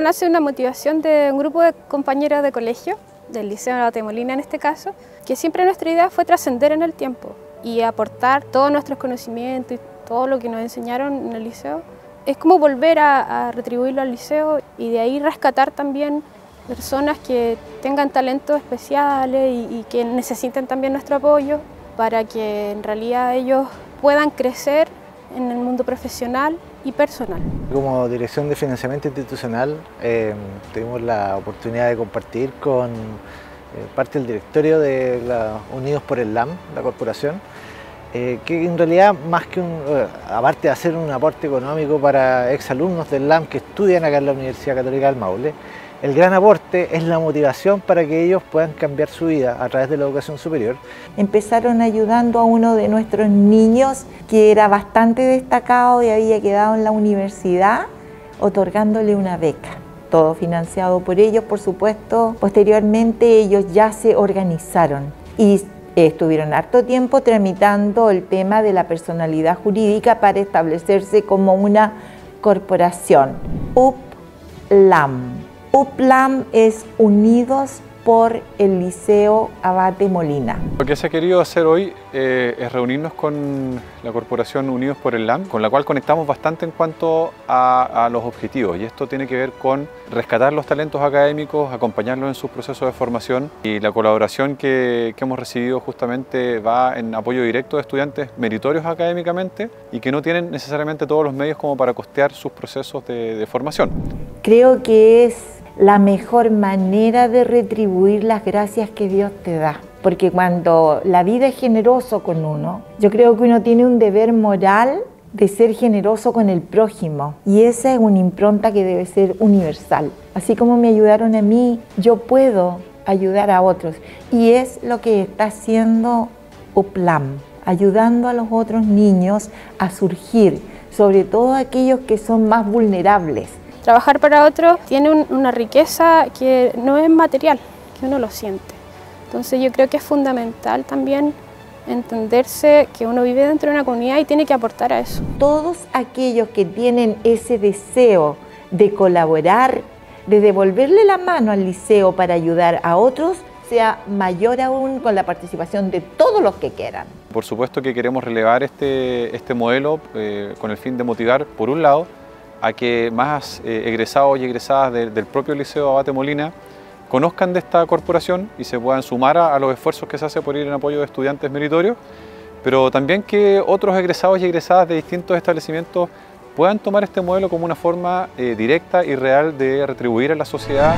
Nace una motivación de un grupo de compañeros de colegio, del Liceo de Guatemolina en este caso, que siempre nuestra idea fue trascender en el tiempo y aportar todos nuestros conocimientos y todo lo que nos enseñaron en el liceo. Es como volver a, retribuirlo al liceo y de ahí rescatar también personas que tengan talentos especiales y, y que necesiten también nuestro apoyo para que en realidad ellos puedan crecer en el mundo profesional y personal. Como Dirección de Financiamiento Institucional eh, tuvimos la oportunidad de compartir con eh, parte del directorio de Unidos por el LAM, la corporación, eh, que en realidad más que un, aparte de hacer un aporte económico para exalumnos del LAM que estudian acá en la Universidad Católica del Maule, el gran aporte es la motivación para que ellos puedan cambiar su vida a través de la educación superior. Empezaron ayudando a uno de nuestros niños que era bastante destacado y había quedado en la universidad, otorgándole una beca. Todo financiado por ellos, por supuesto. Posteriormente ellos ya se organizaron y estuvieron harto tiempo tramitando el tema de la personalidad jurídica para establecerse como una corporación. UPLAM. UPLAM es Unidos por el Liceo Abate Molina. Lo que se ha querido hacer hoy eh, es reunirnos con la Corporación Unidos por el LAM, con la cual conectamos bastante en cuanto a, los objetivos y esto tiene que ver con rescatar los talentos académicos, acompañarlos en sus procesos de formación y la colaboración que, hemos recibido justamente va en apoyo directo de estudiantes meritorios académicamente y que no tienen necesariamente todos los medios como para costear sus procesos de formación. Creo que es la mejor manera de retribuir las gracias que Dios te da. Porque cuando la vida es generoso con uno, yo creo que uno tiene un deber moral de ser generoso con el prójimo. Y esa es una impronta que debe ser universal. Así como me ayudaron a mí, yo puedo ayudar a otros. Y es lo que está haciendo UPLAM, ayudando a los otros niños a surgir, sobre todo aquellos que son más vulnerables Trabajar para otros tiene una riqueza que no es material, que uno lo siente. Entonces yo creo que es fundamental también entenderse que uno vive dentro de una comunidad y tiene que aportar a eso. Todos aquellos que tienen ese deseo de colaborar, de devolverle la mano al liceo para ayudar a otros, sea mayor aún con la participación de todos los que quieran. Por supuesto que queremos relevar este, este modelo eh, con el fin de motivar, por un lado, a que más eh, egresados y egresadas del propio Liceo Abate Molina conozcan de esta corporación y se puedan sumar a, los esfuerzos que se hace por ir en apoyo de estudiantes meritorios, pero también que otros egresados y egresadas de distintos establecimientos puedan tomar este modelo como una forma eh, directa y real de retribuir a la sociedad